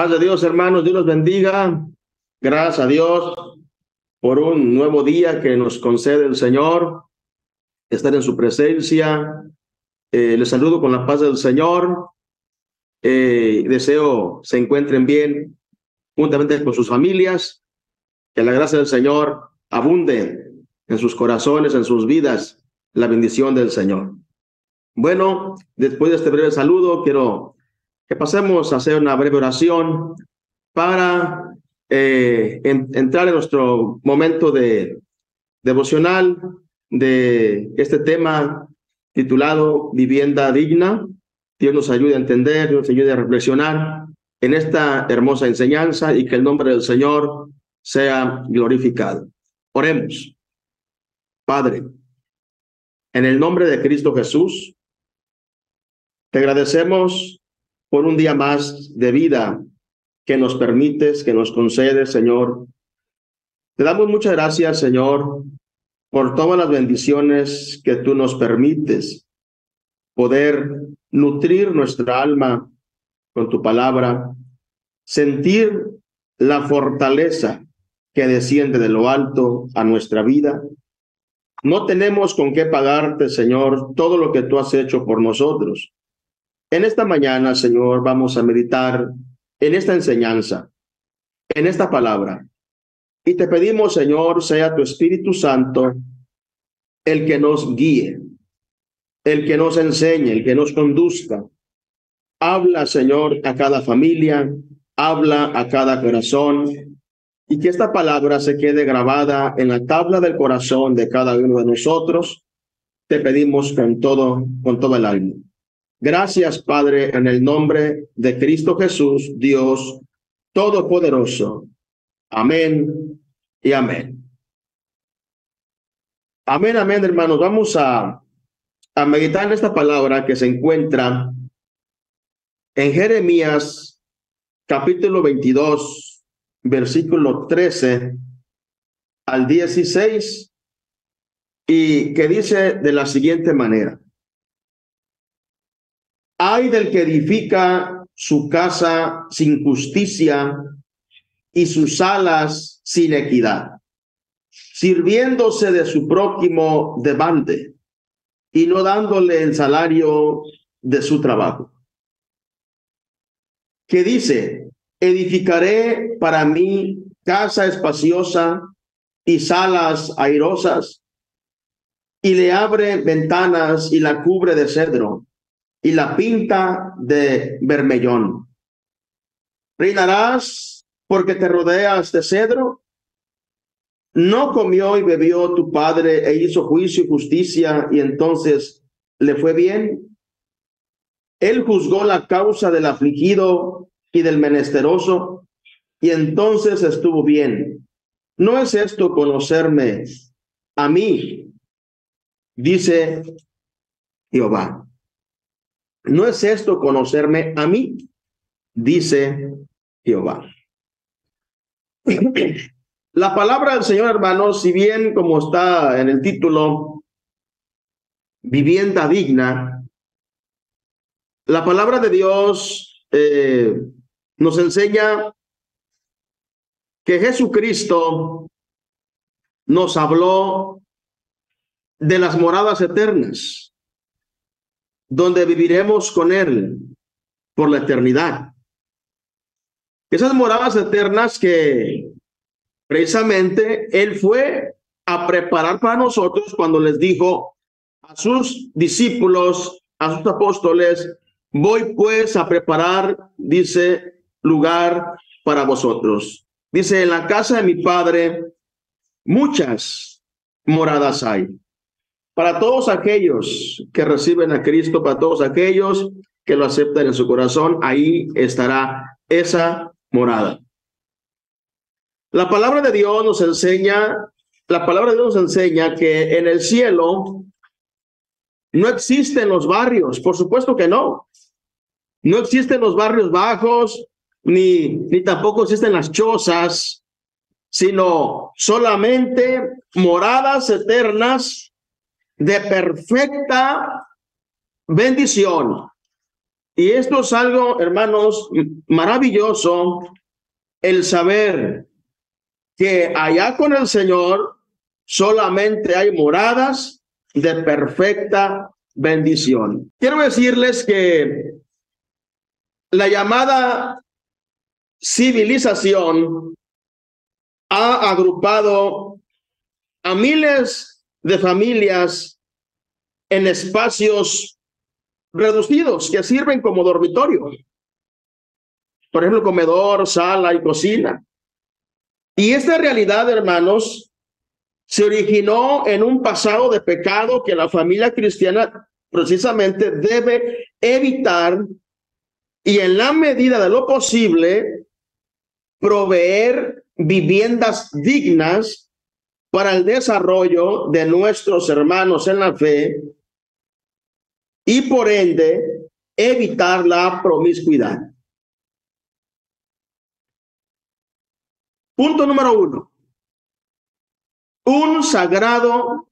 Paz de Dios, hermanos, Dios los bendiga. Gracias a Dios por un nuevo día que nos concede el Señor, estar en su presencia. Eh, les saludo con la paz del Señor. Eh, deseo se encuentren bien juntamente con sus familias. Que la gracia del Señor abunde en sus corazones, en sus vidas, la bendición del Señor. Bueno, después de este breve saludo, quiero que pasemos a hacer una breve oración para eh, entrar en nuestro momento de devocional de este tema titulado Vivienda Digna. Dios nos ayude a entender, Dios nos ayude a reflexionar en esta hermosa enseñanza y que el nombre del Señor sea glorificado. Oremos. Padre, en el nombre de Cristo Jesús, te agradecemos por un día más de vida que nos permites, que nos concedes, Señor. Te damos muchas gracias, Señor, por todas las bendiciones que tú nos permites poder nutrir nuestra alma con tu palabra, sentir la fortaleza que desciende de lo alto a nuestra vida. No tenemos con qué pagarte, Señor, todo lo que tú has hecho por nosotros. En esta mañana, Señor, vamos a meditar en esta enseñanza, en esta palabra. Y te pedimos, Señor, sea tu Espíritu Santo el que nos guíe, el que nos enseñe, el que nos conduzca. Habla, Señor, a cada familia, habla a cada corazón y que esta palabra se quede grabada en la tabla del corazón de cada uno de nosotros. Te pedimos con todo, con todo el alma. Gracias, Padre, en el nombre de Cristo Jesús, Dios Todopoderoso. Amén y amén. Amén, amén, hermanos. Vamos a, a meditar en esta palabra que se encuentra en Jeremías capítulo 22, versículo 13 al 16, y que dice de la siguiente manera. Hay del que edifica su casa sin justicia y sus alas sin equidad, sirviéndose de su prójimo de balde y no dándole el salario de su trabajo. Que dice, edificaré para mí casa espaciosa y salas airosas, y le abre ventanas y la cubre de cedro y la pinta de vermellón. Reinarás porque te rodeas de cedro. No comió y bebió tu padre e hizo juicio y justicia y entonces le fue bien. Él juzgó la causa del afligido y del menesteroso y entonces estuvo bien. ¿No es esto conocerme a mí? Dice Jehová. ¿No es esto conocerme a mí? Dice Jehová. La palabra del Señor, hermanos, si bien como está en el título, vivienda digna, la palabra de Dios eh, nos enseña que Jesucristo nos habló de las moradas eternas donde viviremos con Él por la eternidad. Esas moradas eternas que precisamente Él fue a preparar para nosotros cuando les dijo a sus discípulos, a sus apóstoles, voy pues a preparar, dice, lugar para vosotros. Dice, en la casa de mi Padre muchas moradas hay para todos aquellos que reciben a Cristo, para todos aquellos que lo aceptan en su corazón, ahí estará esa morada. La palabra de Dios nos enseña, la palabra de Dios nos enseña que en el cielo no existen los barrios, por supuesto que no. No existen los barrios bajos, ni, ni tampoco existen las chozas, sino solamente moradas eternas de perfecta bendición, Y esto es algo, hermanos, maravilloso, el saber que allá con el Señor solamente hay moradas de perfecta bendición. Quiero decirles que la llamada civilización ha agrupado a miles de familias en espacios reducidos que sirven como dormitorio. Por ejemplo, comedor, sala y cocina. Y esta realidad, hermanos, se originó en un pasado de pecado que la familia cristiana precisamente debe evitar y en la medida de lo posible proveer viviendas dignas para el desarrollo de nuestros hermanos en la fe y por ende evitar la promiscuidad. Punto número uno. Un sagrado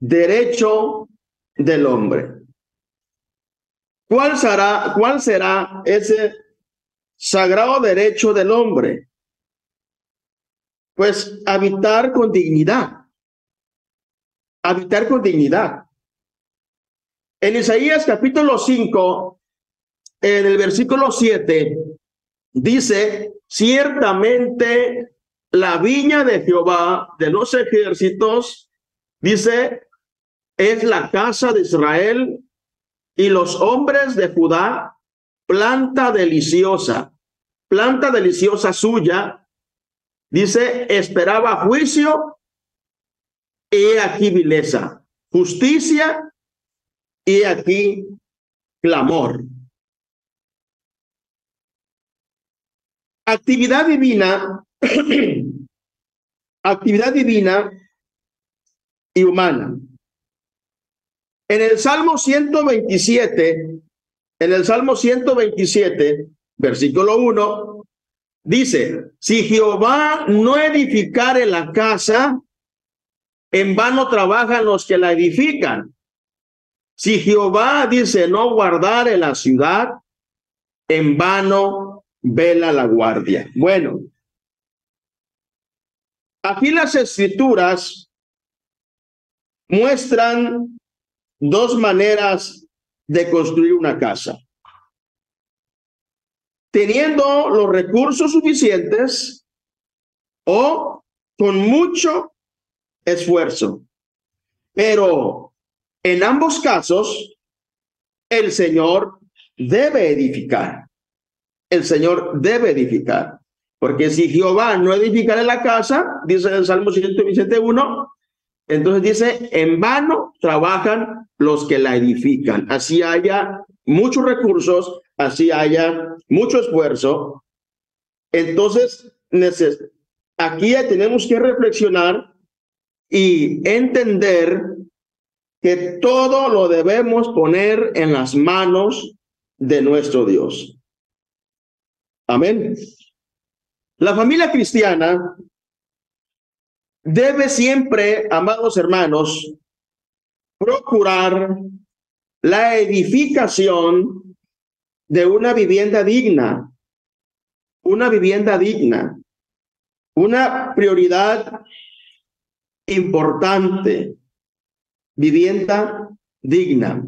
derecho del hombre. ¿Cuál será, cuál será ese sagrado derecho del hombre? Pues habitar con dignidad. Habitar con dignidad. En Isaías capítulo 5, en el versículo 7, dice, ciertamente la viña de Jehová de los ejércitos, dice, es la casa de Israel y los hombres de Judá, planta deliciosa, planta deliciosa suya, dice, esperaba juicio y aquí vileza, justicia y aquí, clamor. Actividad divina, actividad divina y humana. En el Salmo 127, en el Salmo 127, versículo 1, dice, si Jehová no edificare la casa, en vano trabajan los que la edifican. Si Jehová dice no guardar en la ciudad, en vano vela la guardia. Bueno, aquí las escrituras muestran dos maneras de construir una casa. Teniendo los recursos suficientes o con mucho esfuerzo. Pero en ambos casos, el Señor debe edificar. El Señor debe edificar. Porque si Jehová no edificara la casa, dice el Salmo 121, entonces dice, en vano trabajan los que la edifican. Así haya muchos recursos, así haya mucho esfuerzo. Entonces, aquí tenemos que reflexionar y entender que todo lo debemos poner en las manos de nuestro Dios. Amén. La familia cristiana debe siempre, amados hermanos, procurar la edificación de una vivienda digna, una vivienda digna, una prioridad importante vivienda digna.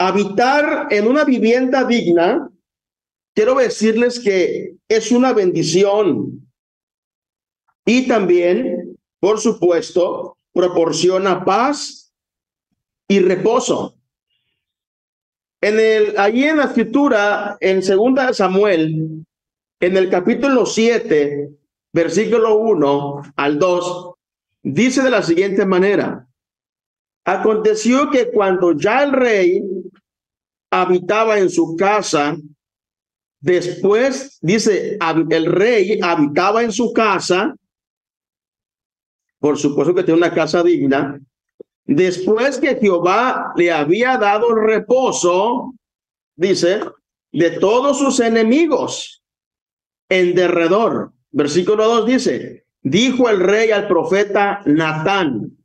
Habitar en una vivienda digna, quiero decirles que es una bendición y también, por supuesto, proporciona paz y reposo. En el, allí en la escritura, en segunda de Samuel, en el capítulo 7, versículo 1 al 2, dice de la siguiente manera, Aconteció que cuando ya el rey habitaba en su casa, después, dice, el rey habitaba en su casa, por supuesto que tiene una casa digna, después que Jehová le había dado reposo, dice, de todos sus enemigos en derredor. Versículo 2 dice, dijo el rey al profeta Natán,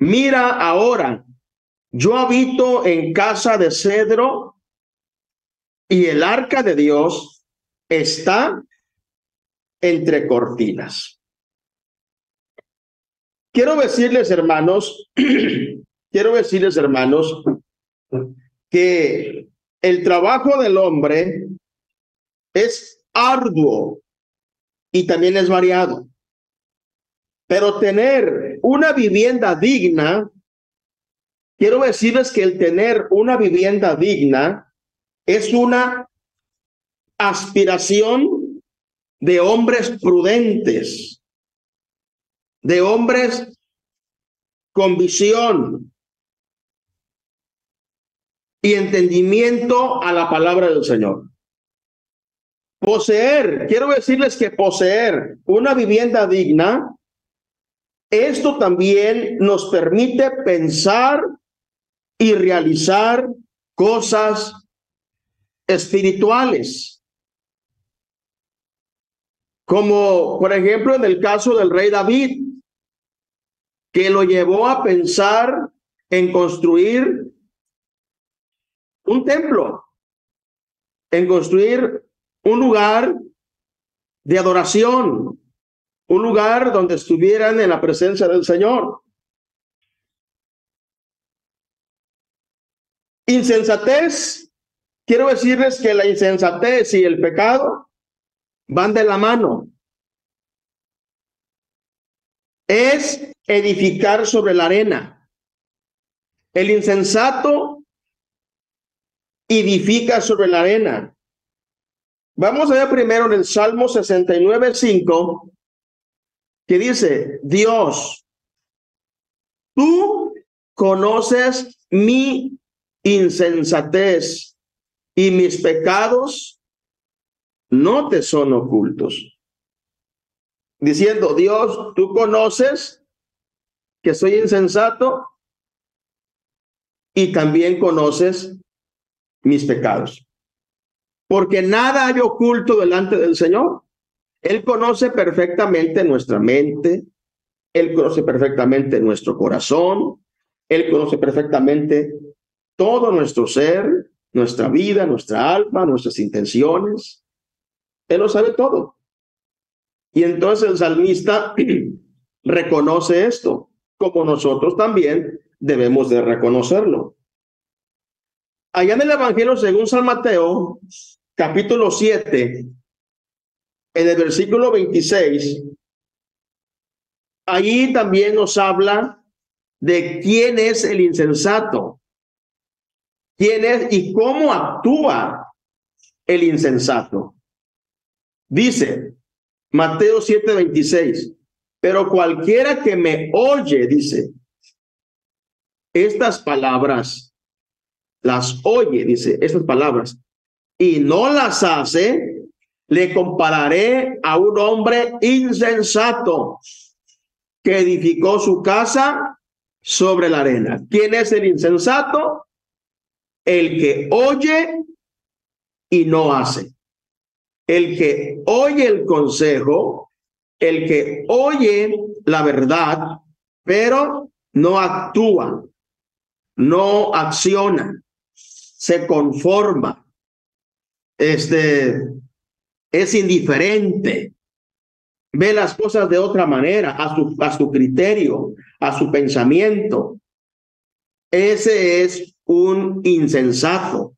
Mira ahora, yo habito en casa de cedro y el arca de Dios está entre cortinas. Quiero decirles, hermanos, quiero decirles, hermanos, que el trabajo del hombre es arduo y también es variado. Pero tener una vivienda digna, quiero decirles que el tener una vivienda digna es una aspiración de hombres prudentes, de hombres con visión y entendimiento a la palabra del Señor. Poseer, quiero decirles que poseer una vivienda digna, esto también nos permite pensar y realizar cosas espirituales. Como por ejemplo en el caso del rey David, que lo llevó a pensar en construir un templo, en construir un lugar de adoración, un lugar donde estuvieran en la presencia del Señor. Insensatez, quiero decirles que la insensatez y el pecado van de la mano. Es edificar sobre la arena. El insensato edifica sobre la arena. Vamos a ver primero en el Salmo 69, 5, que dice, Dios, tú conoces mi insensatez y mis pecados no te son ocultos. Diciendo, Dios, tú conoces que soy insensato y también conoces mis pecados porque nada hay oculto delante del Señor. Él conoce perfectamente nuestra mente, Él conoce perfectamente nuestro corazón, Él conoce perfectamente todo nuestro ser, nuestra vida, nuestra alma, nuestras intenciones. Él lo sabe todo. Y entonces el salmista reconoce esto, como nosotros también debemos de reconocerlo. Allá en el Evangelio según San Mateo, capítulo 7, en el versículo 26, allí también nos habla de quién es el insensato, quién es y cómo actúa el insensato. Dice Mateo 7, 26, pero cualquiera que me oye, dice, estas palabras, las oye, dice, estas palabras, y no las hace, le compararé a un hombre insensato que edificó su casa sobre la arena. ¿Quién es el insensato? El que oye y no hace. El que oye el consejo, el que oye la verdad, pero no actúa, no acciona, se conforma, este, es indiferente, ve las cosas de otra manera, a su, a su criterio, a su pensamiento. Ese es un insensato,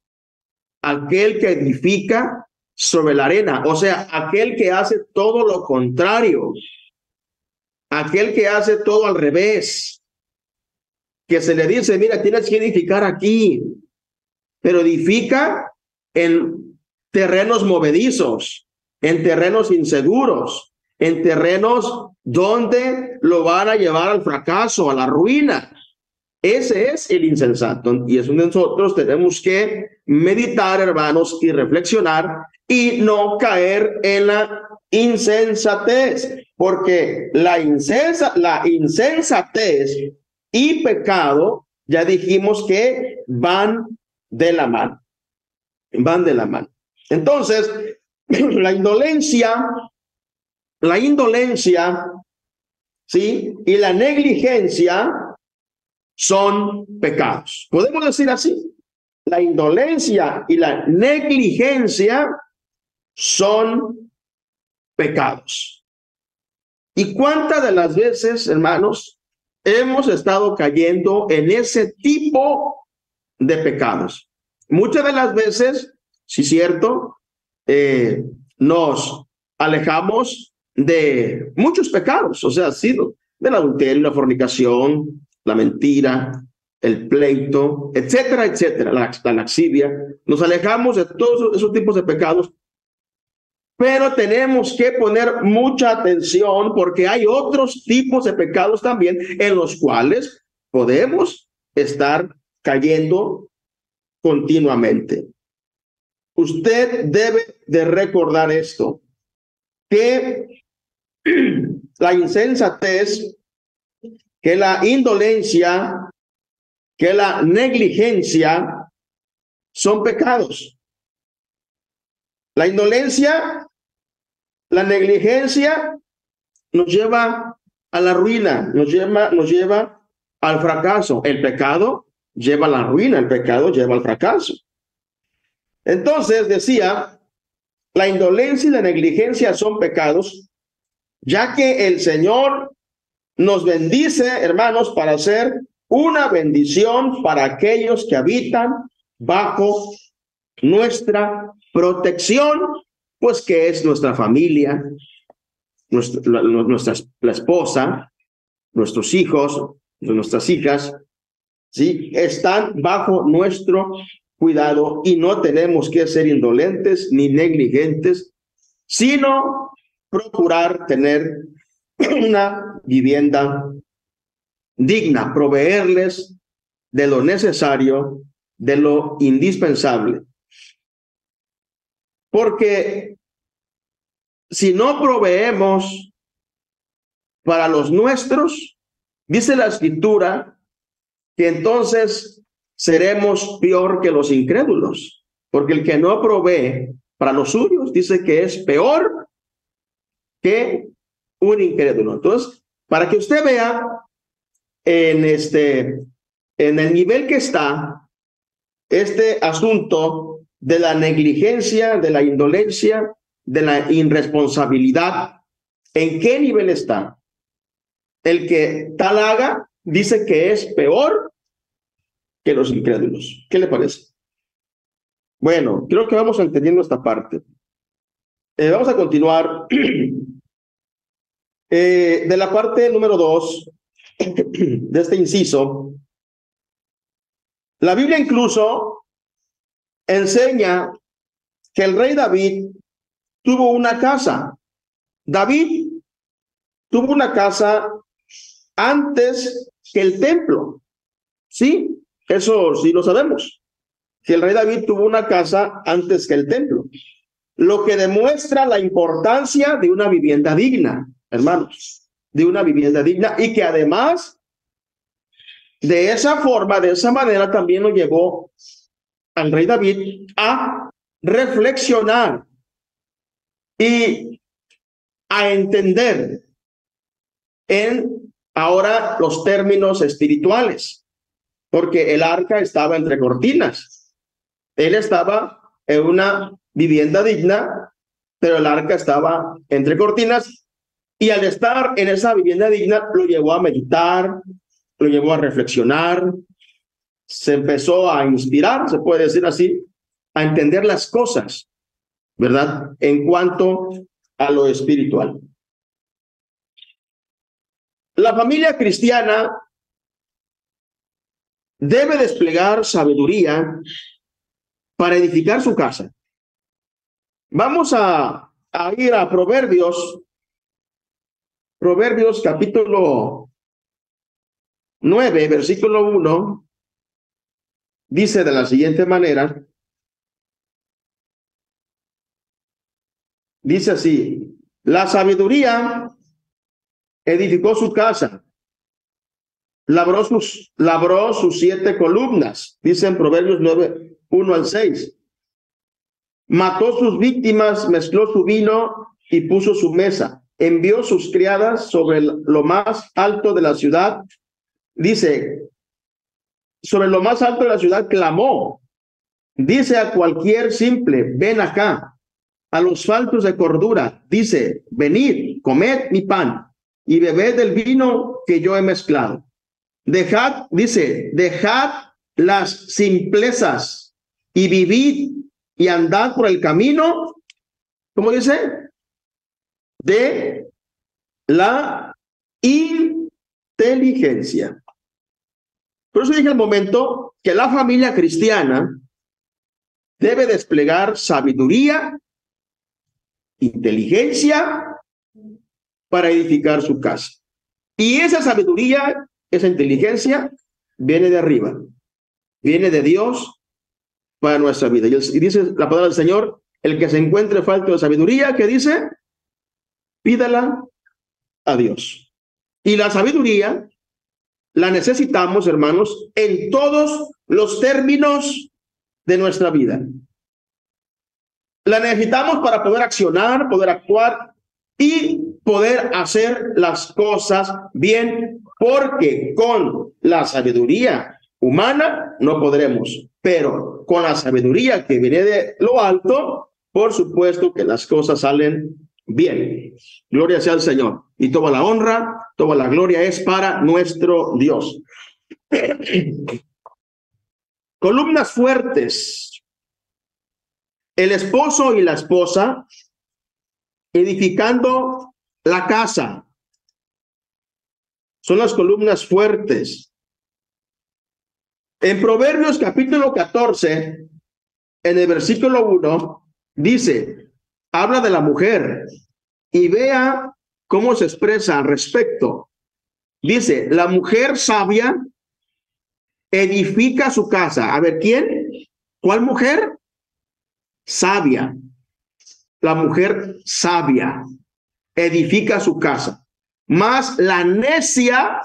aquel que edifica sobre la arena, o sea, aquel que hace todo lo contrario, aquel que hace todo al revés, que se le dice, mira, tienes que edificar aquí, pero edifica en terrenos movedizos, en terrenos inseguros, en terrenos donde lo van a llevar al fracaso, a la ruina. Ese es el insensato y es donde nosotros tenemos que meditar, hermanos, y reflexionar y no caer en la insensatez, porque la, insensa, la insensatez y pecado, ya dijimos que van de la mano, van de la mano. Entonces, la indolencia, la indolencia, ¿sí? Y la negligencia son pecados. Podemos decir así, la indolencia y la negligencia son pecados. ¿Y cuántas de las veces, hermanos, hemos estado cayendo en ese tipo de pecados? Muchas de las veces, sí cierto, eh, nos alejamos de muchos pecados, o sea, sido del adulterio, la fornicación, la mentira, el pleito, etcétera, etcétera, la, la. Nos alejamos de todos esos tipos de pecados, pero tenemos que poner mucha atención porque hay otros tipos de pecados también en los cuales podemos estar cayendo continuamente. Usted debe de recordar esto, que la insensatez, que la indolencia, que la negligencia son pecados. La indolencia, la negligencia nos lleva a la ruina, nos lleva, nos lleva al fracaso. El pecado lleva a la ruina, el pecado lleva al fracaso. Entonces decía, la indolencia y la negligencia son pecados, ya que el Señor nos bendice, hermanos, para hacer una bendición para aquellos que habitan bajo nuestra protección, pues que es nuestra familia, nuestra, nuestra la esposa, nuestros hijos, nuestras hijas, ¿sí? Están bajo nuestro cuidado y no tenemos que ser indolentes ni negligentes, sino procurar tener una vivienda digna, proveerles de lo necesario, de lo indispensable. Porque si no proveemos para los nuestros, dice la escritura, que entonces seremos peor que los incrédulos, porque el que no provee para los suyos dice que es peor que un incrédulo. Entonces, para que usted vea en este en el nivel que está este asunto de la negligencia, de la indolencia, de la irresponsabilidad, ¿en qué nivel está? El que tal haga dice que es peor que los incrédulos. ¿Qué le parece? Bueno, creo que vamos entendiendo esta parte. Eh, vamos a continuar eh, de la parte número dos de este inciso. La Biblia incluso enseña que el rey David tuvo una casa. David tuvo una casa antes que el templo. Sí, eso sí lo sabemos. Que el rey David tuvo una casa antes que el templo. Lo que demuestra la importancia de una vivienda digna, hermanos, de una vivienda digna y que además de esa forma, de esa manera también lo llevó al rey David a reflexionar y a entender en ahora los términos espirituales, porque el arca estaba entre cortinas. Él estaba en una vivienda digna, pero el arca estaba entre cortinas y al estar en esa vivienda digna lo llevó a meditar, lo llevó a reflexionar, se empezó a inspirar, se puede decir así, a entender las cosas, ¿verdad? En cuanto a lo espiritual. La familia cristiana debe desplegar sabiduría para edificar su casa. Vamos a, ir a Proverbios, Proverbios capítulo 9, versículo 1, dice de la siguiente manera, dice así, la sabiduría edificó su casa, labró sus, labró sus siete columnas, dice en Proverbios 9, 1 al 6. Mató sus víctimas, mezcló su vino y puso su mesa. Envió sus criadas sobre lo más alto de la ciudad. Dice, sobre lo más alto de la ciudad clamó. Dice a cualquier simple, ven acá. A los faltos de cordura, dice, venid, comed mi pan y bebed del vino que yo he mezclado. Dejad, dice, dejad las simplezas y vivid y andad por el camino, ¿cómo dice? De la inteligencia. Por eso dije al momento que la familia cristiana debe desplegar sabiduría, inteligencia para edificar su casa. Y esa sabiduría, esa inteligencia, viene de arriba, viene de Dios para nuestra vida. Y dice la palabra del Señor, el que se encuentre falto de sabiduría, que dice, pídala a Dios. Y la sabiduría la necesitamos, hermanos, en todos los términos de nuestra vida. La necesitamos para poder accionar, poder actuar y poder hacer las cosas bien, porque con la sabiduría humana no podremos, pero con la sabiduría que viene de lo alto, por supuesto que las cosas salen bien. Gloria sea al Señor. Y toda la honra, la gloria es para nuestro Dios. Columnas fuertes. El esposo y la esposa edificando la casa. Son las columnas fuertes. En Proverbios capítulo 14, en el versículo 1, dice, habla de la mujer y vea cómo se expresa al respecto. Dice, la mujer sabia edifica su casa. A ver, ¿quién? ¿Cuál mujer? Sabia. La mujer sabia edifica su casa. Más la necia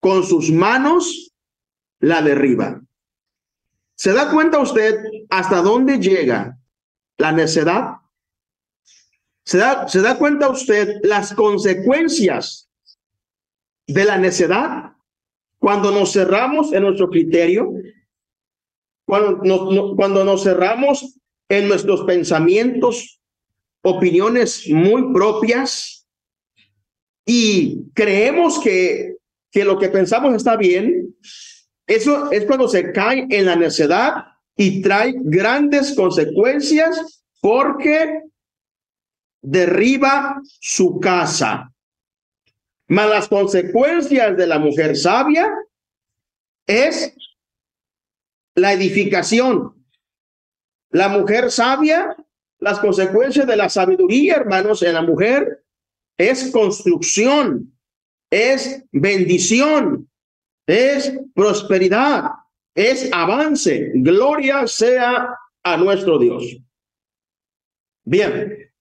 con sus manos la derriba. ¿Se da cuenta usted hasta dónde llega la necedad? ¿Se da, ¿Se da cuenta usted las consecuencias de la necedad? Cuando nos cerramos en nuestro criterio, cuando nos, cuando nos cerramos en nuestros pensamientos, opiniones muy propias y creemos que, que lo que pensamos está bien, eso es cuando se cae en la necedad y trae grandes consecuencias porque derriba su casa. Mas las consecuencias de la mujer sabia es la edificación. La mujer sabia, las consecuencias de la sabiduría, hermanos, en la mujer es construcción, es bendición, es prosperidad, es avance. Gloria sea a nuestro Dios. Bien,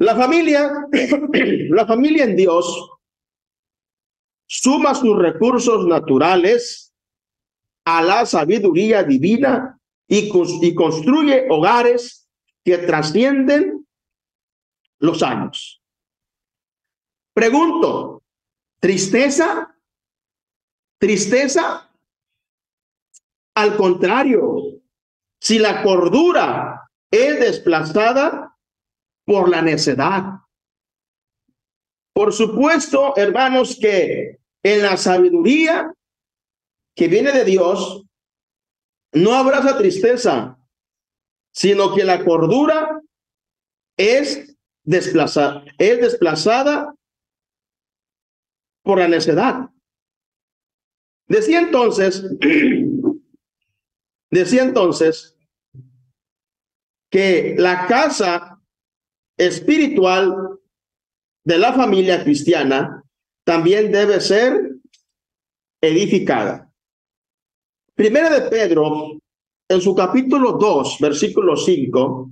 la familia, la familia en Dios suma sus recursos naturales a la sabiduría divina y, y construye hogares que trascienden los años. Pregunto, ¿tristeza? ¿Tristeza? Al contrario, si la cordura es desplazada, por la necedad. Por supuesto, hermanos, que en la sabiduría que viene de Dios, no abraza tristeza, sino que la cordura es desplazada, es desplazada por la necedad. Decía entonces, decía entonces que la casa espiritual de la familia cristiana también debe ser edificada. Primera de Pedro, en su capítulo 2, versículo 5,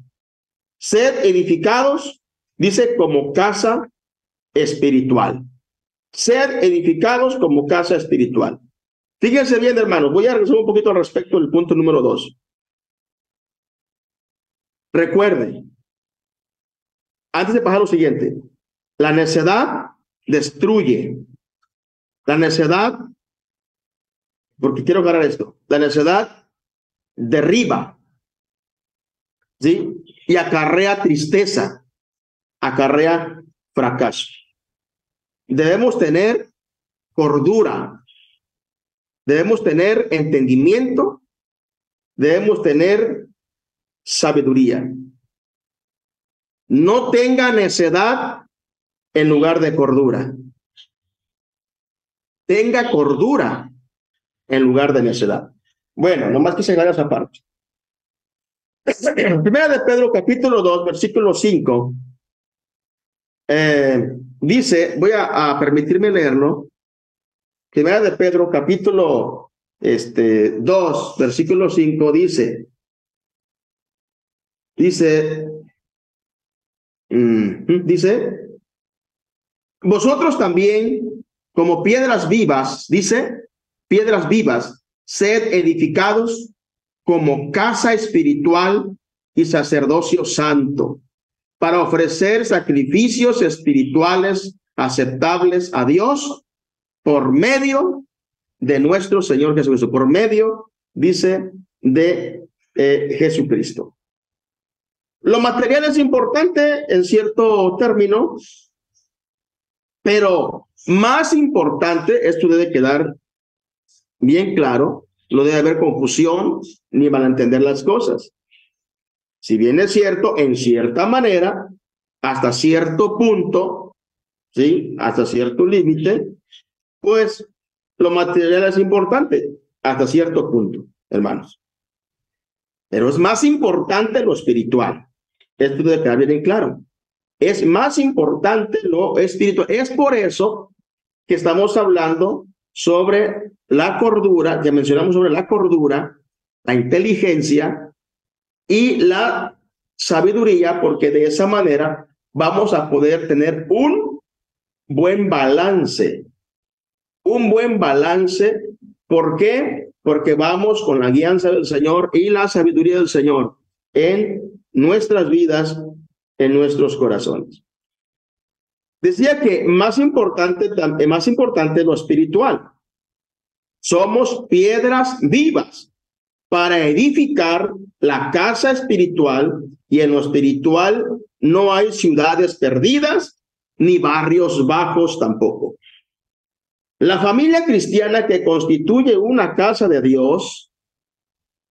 ser edificados, dice, como casa espiritual. Ser edificados como casa espiritual. Fíjense bien, hermanos, voy a regresar un poquito al respecto del punto número 2. Recuerden, antes de pasar lo siguiente, la necedad destruye. La necedad porque quiero aclarar esto. La necedad derriba, ¿sí? Y acarrea tristeza, acarrea fracaso. Debemos tener cordura, debemos tener entendimiento, debemos tener sabiduría. No tenga necedad en lugar de cordura. Tenga cordura en lugar de necedad. Bueno, nomás que se haga esa parte. Primera de Pedro, capítulo 2, versículo 5. Eh, dice, voy a, a, permitirme leerlo. Primera de Pedro, capítulo este, 2, versículo 5, dice, dice, dice, vosotros también, como piedras vivas, dice, piedras vivas, sed edificados como casa espiritual y sacerdocio santo, para ofrecer sacrificios espirituales aceptables a Dios por medio de nuestro Señor Jesucristo, por medio, dice, de eh, Jesucristo. Lo material es importante en cierto término, pero más importante, esto debe quedar bien claro, no debe haber confusión ni malentender las cosas. Si bien es cierto, en cierta manera, hasta cierto punto, ¿sí? Hasta cierto límite, pues lo material es importante, hasta cierto punto, hermanos. Pero es más importante lo espiritual. Esto debe quedar bien claro. Es más importante lo espiritual. Es por eso que estamos hablando sobre la cordura, que mencionamos sobre la cordura, la inteligencia y la sabiduría, porque de esa manera vamos a poder tener un buen balance. Un buen balance. ¿Por qué? Porque vamos con la guianza del Señor y la sabiduría del Señor en nuestras vidas, en nuestros corazones. Decía que más importante, más importante lo espiritual. Somos piedras vivas para edificar la casa espiritual y en lo espiritual no hay ciudades perdidas ni barrios bajos tampoco. La familia cristiana que constituye una casa de Dios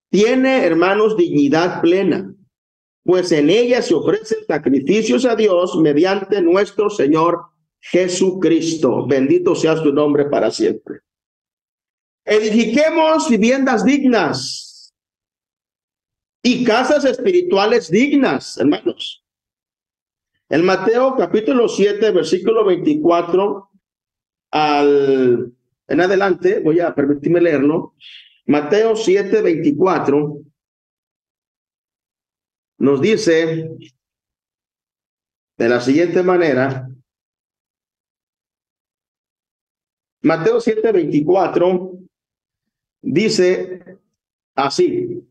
tiene, hermanos, dignidad plena pues en ella se ofrecen sacrificios a Dios mediante nuestro Señor Jesucristo. Bendito sea su nombre para siempre. Edifiquemos viviendas dignas y casas espirituales dignas, hermanos. En Mateo capítulo 7, versículo 24 al en adelante, voy a permitirme leerlo. Mateo 7, 24 nos dice de la siguiente manera, Mateo 7:24 dice así,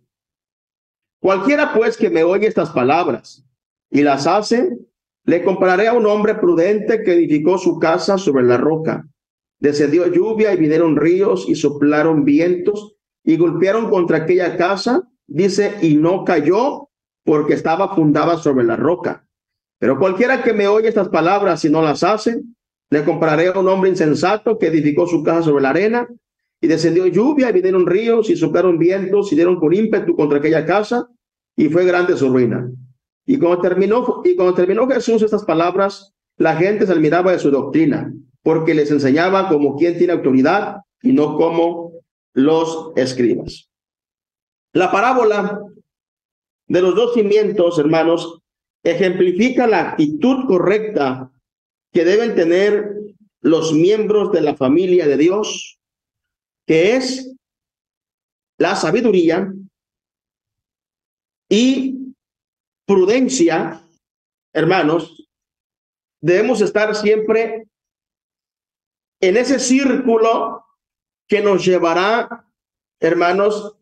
cualquiera pues que me oye estas palabras y las hace, le compraré a un hombre prudente que edificó su casa sobre la roca. Descendió lluvia y vinieron ríos y soplaron vientos y golpearon contra aquella casa, dice, y no cayó porque estaba fundada sobre la roca. Pero cualquiera que me oye estas palabras y no las hace, le compraré a un hombre insensato que edificó su casa sobre la arena y descendió lluvia y vinieron ríos y soplaron vientos y dieron con ímpetu contra aquella casa y fue grande su ruina. Y cuando terminó, y cuando terminó Jesús estas palabras, la gente se admiraba de su doctrina, porque les enseñaba como quien tiene autoridad y no como los escribas. La parábola de los dos cimientos, hermanos, ejemplifica la actitud correcta que deben tener los miembros de la familia de Dios, que es la sabiduría y prudencia, hermanos, debemos estar siempre en ese círculo que nos llevará, hermanos,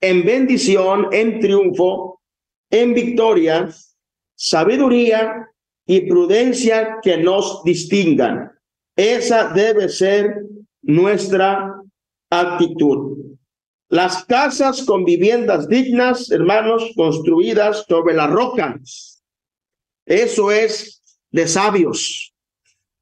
en bendición, en triunfo, en victoria, sabiduría y prudencia que nos distingan. Esa debe ser nuestra actitud. Las casas con viviendas dignas, hermanos, construidas sobre la roca. Eso es de sabios.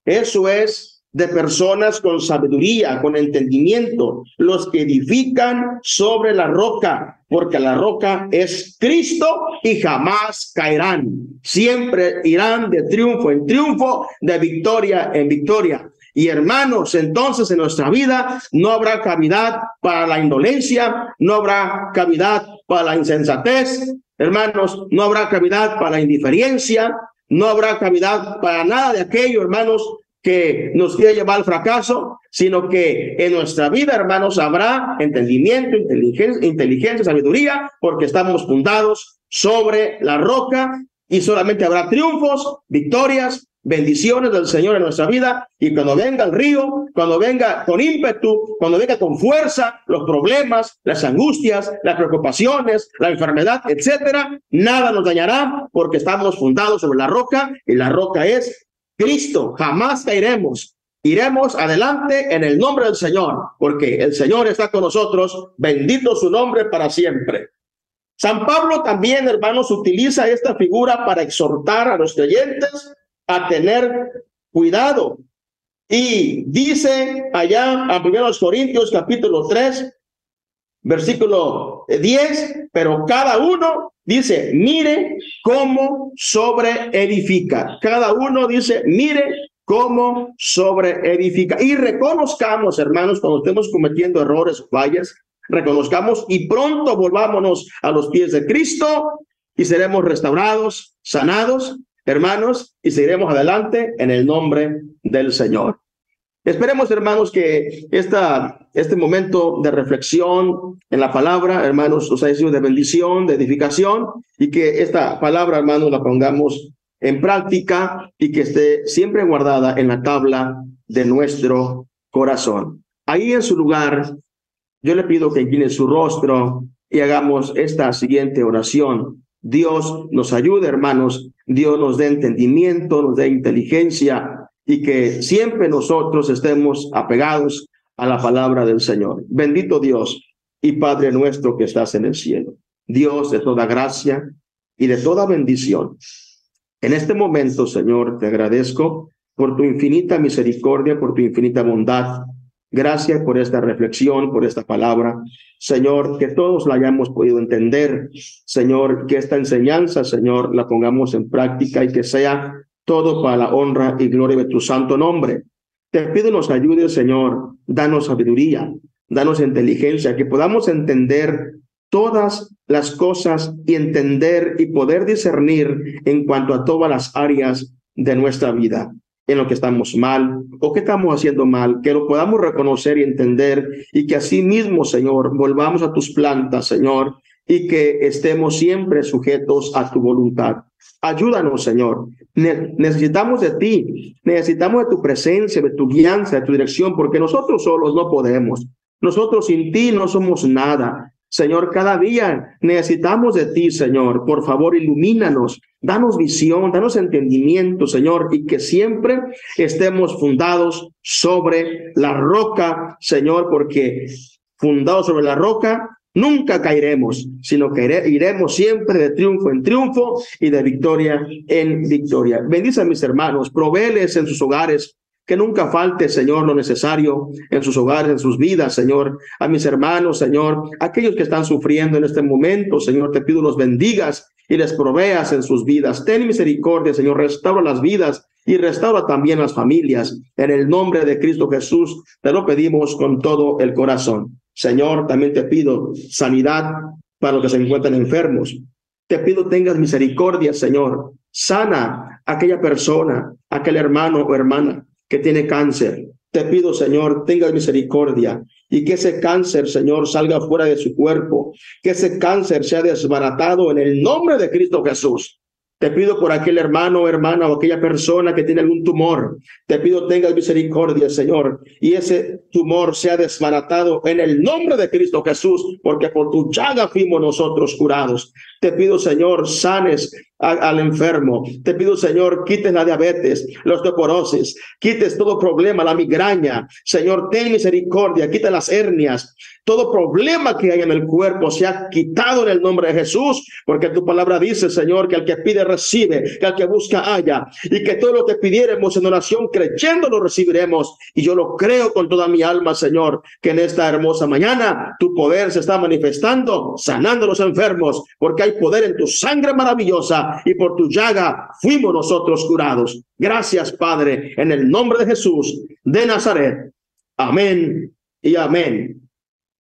Eso es de personas con sabiduría, con entendimiento, los que edifican sobre la roca, porque la roca es Cristo y jamás caerán. Siempre irán de triunfo en triunfo, de victoria en victoria. Y hermanos, entonces en nuestra vida no habrá cavidad para la indolencia, no habrá cavidad para la insensatez, hermanos, no habrá cavidad para la indiferencia, no habrá cavidad para nada de aquello, hermanos, que nos quiere llevar al fracaso, sino que en nuestra vida, hermanos, habrá entendimiento, inteligencia, inteligencia, sabiduría, porque estamos fundados sobre la roca y solamente habrá triunfos, victorias, bendiciones del Señor en nuestra vida. Y cuando venga el río, cuando venga con ímpetu, cuando venga con fuerza los problemas, las angustias, las preocupaciones, la enfermedad, etcétera, nada nos dañará porque estamos fundados sobre la roca y la roca es Cristo. Jamás caeremos. Iremos adelante en el nombre del Señor porque el Señor está con nosotros. Bendito su nombre para siempre. San Pablo también, hermanos, utiliza esta figura para exhortar a los creyentes a tener cuidado. Y dice allá a 1 Corintios capítulo 3, versículo 10, pero cada uno dice, mire cómo sobre edifica. Cada uno dice, mire cómo sobre edifica. Y reconozcamos, hermanos, cuando estemos cometiendo errores o fallas, reconozcamos y pronto volvámonos a los pies de Cristo y seremos restaurados, sanados hermanos, y seguiremos adelante en el nombre del Señor. Esperemos, hermanos, que esta, este momento de reflexión en la palabra, hermanos, os haya sido de bendición, de edificación, y que esta palabra, hermanos, la pongamos en práctica y que esté siempre guardada en la tabla de nuestro corazón. Ahí en su lugar, yo le pido que incline su rostro y hagamos esta siguiente oración. Dios nos ayude, hermanos, Dios nos dé entendimiento, nos dé inteligencia y que siempre nosotros estemos apegados a la palabra del Señor. Bendito Dios y Padre nuestro que estás en el cielo. Dios de toda gracia y de toda bendición. En este momento, Señor, te agradezco por tu infinita misericordia, por tu infinita bondad, Gracias por esta reflexión, por esta palabra. Señor, que todos la hayamos podido entender. Señor, que esta enseñanza, Señor, la pongamos en práctica y que sea todo para la honra y gloria de tu santo nombre. Te pido nos ayude, Señor. Danos sabiduría, danos inteligencia, que podamos entender todas las cosas y entender y poder discernir en cuanto a todas las áreas de nuestra vida en lo que estamos mal o que estamos haciendo mal, que lo podamos reconocer y entender y que así mismo, Señor, volvamos a tus plantas, Señor, y que estemos siempre sujetos a tu voluntad. Ayúdanos, Señor. necesitamos de ti, necesitamos de tu presencia, de tu guianza, de tu dirección, porque nosotros solos no podemos. Nosotros sin ti no somos nada. Señor, cada día necesitamos de ti, Señor. Por favor, ilumínanos, danos visión, danos entendimiento, Señor, y que siempre estemos fundados sobre la roca, Señor, porque fundados sobre la roca nunca caeremos, sino que iremos siempre de triunfo en triunfo y de victoria en victoria. Bendice a mis hermanos, provéles en sus hogares que nunca falte, Señor, lo necesario en sus hogares, en sus vidas, Señor. A mis hermanos, Señor, aquellos que están sufriendo en este momento, Señor, te pido los bendigas y les proveas en sus vidas. Ten misericordia, Señor, restaura las vidas y restaura también las familias. En el nombre de Cristo Jesús, te lo pedimos con todo el corazón. Señor, también te pido sanidad para los que se encuentran enfermos. Te pido tengas misericordia, Señor. Sana a aquella persona, aquel hermano o hermana que tiene cáncer. Te pido, Señor, tengas misericordia y que ese cáncer, Señor, salga fuera de su cuerpo, que ese cáncer sea desbaratado en el nombre de Cristo Jesús. Te pido por aquel hermano, hermana o aquella persona que tiene algún tumor. Te pido tengas misericordia, Señor, y ese tumor sea desbaratado en el nombre de Cristo Jesús, porque por tu llaga fuimos nosotros curados. Te pido, Señor, sanes al enfermo. Te pido, Señor, quites la diabetes, los osteoporosis, quites todo problema, la migraña. Señor, ten misericordia, quita las hernias, todo problema que hay en el cuerpo se ha quitado en el nombre de Jesús, porque tu palabra dice, Señor, que al que pide recibe, que al que busca haya, y que todo lo que pidiéramos en oración creyendo lo recibiremos. Y yo lo creo con toda mi alma, Señor, que en esta hermosa mañana tu poder se está manifestando, sanando a los enfermos, porque hay poder en tu sangre maravillosa y por tu llaga fuimos nosotros curados. Gracias, Padre, en el nombre de Jesús de Nazaret. Amén y amén.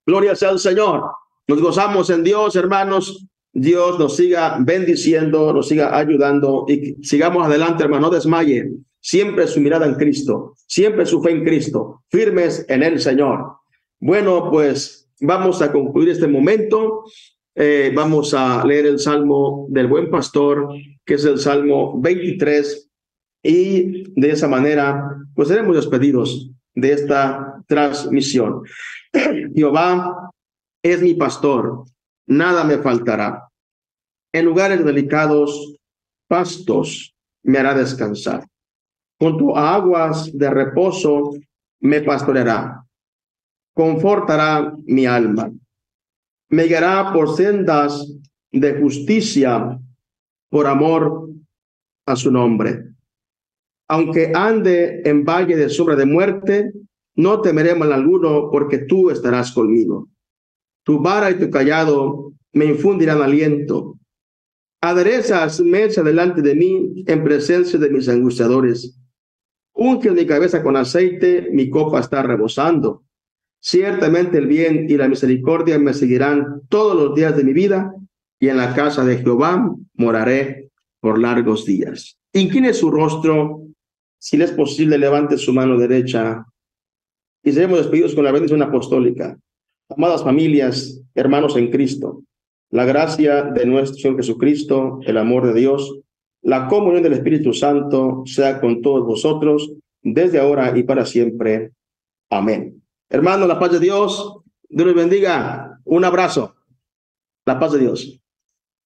Gloria sea al Señor. Nos gozamos en Dios, hermanos. Dios nos siga bendiciendo, nos siga ayudando y sigamos adelante, hermano. No desmaye. Siempre su mirada en Cristo, siempre su fe en Cristo, firmes en el Señor. Bueno, pues vamos a concluir este momento. Eh, vamos a leer el Salmo del Buen Pastor, que es el Salmo 23. Y de esa manera, pues seremos despedidos de esta transmisión. Jehová es mi pastor, nada me faltará. En lugares delicados, pastos me hará descansar. Junto a aguas de reposo me pastoreará. Confortará mi alma. Me guiará por sendas de justicia por amor a su nombre. Aunque ande en valle de sombra de muerte, no temeré mal alguno, porque tú estarás conmigo. Tu vara y tu callado me infundirán aliento. Aderezas mesa delante de mí en presencia de mis angustiadores. Unge mi cabeza con aceite, mi copa está rebosando. Ciertamente el bien y la misericordia me seguirán todos los días de mi vida, y en la casa de Jehová moraré por largos días. Incline su rostro, si le es posible, levante su mano derecha y seremos despedidos con la bendición apostólica. Amadas familias, hermanos en Cristo, la gracia de nuestro Señor Jesucristo, el amor de Dios, la comunión del Espíritu Santo sea con todos vosotros desde ahora y para siempre. Amén. Hermanos, la paz de Dios, Dios les bendiga. Un abrazo. La paz de Dios.